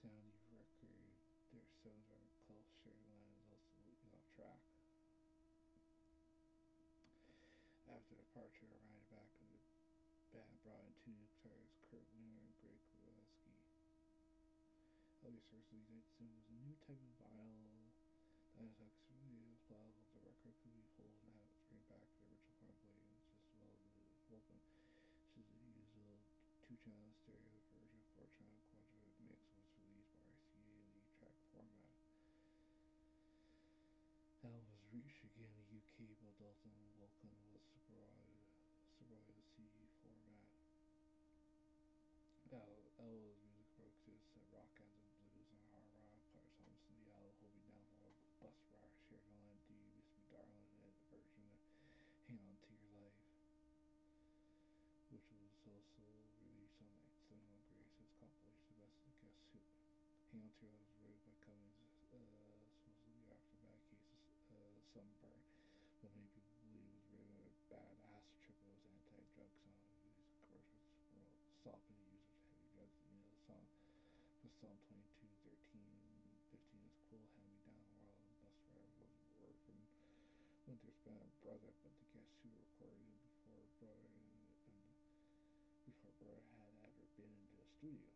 sound you record, their sounds are close, shared line is also off track. After departure, Ryan back of the band brought in two new guitarists, Kurt Winter and Greg Kowalski. Elvis Seriously Dixon was a new type of vinyl that is extremely plausible. The record could be pulled and have it bring back the original compilations as well as the album. She's used a two-channel stereo Reached again in the UK, but Dalton was supported the CD format. Al, Al's music broke this uh, rock and blues and hard rock songs in the Al Hold Me Down for Bus Ride, Shared On, You Miss Me Darling, and the version of Hang On To Your Life, which was also released on Cinema Grace's compilation Best of the Guess Who. Hang On To Your Life was written by Cummings, uh, supposedly after bad cases, uh, but many people believe it was written a bad acid trip, it anti-drug song. These commercials were stopping the use of heavy drugs. Know, the song for Psalm 22, 13, 15 is cool, hand me down while the bus was working. Winter's band brother, but the Guess Who recorded it before brother and, and before brother had ever been into a studio.